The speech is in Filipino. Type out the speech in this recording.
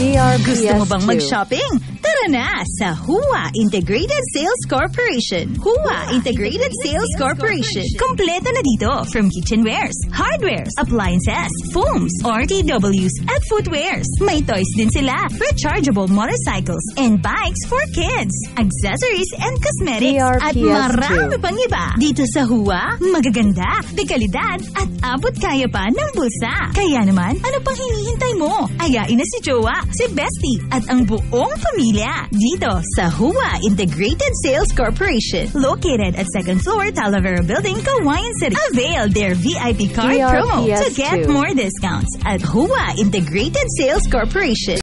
Gusto mo bang DRPS2. mag-shopping? Tara na sa Hua Integrated Sales Corporation. Hua Integrated Sales Corporation. Kompleto na dito from kitchenwares, hardwares, appliances, foams, RTWs, at footwears. May toys din sila, rechargeable motorcycles, and bikes for kids, accessories and cosmetics, at DRPS2. marami pang iba. Dito sa Hua, magaganda, dekalidad, at abot kaya pa ng bulsa. Kaya naman, ano pang hinihintay mo? Ayain na si Jowa, si Bestie, at ang buong pamilya. Dito sa Hua Integrated Sales Corporation. Located at second floor, Talavera Building, Kawayan City. Avail their VIP card promo to get DRPS2. more discounts at Hua Integrated Sales Corporation.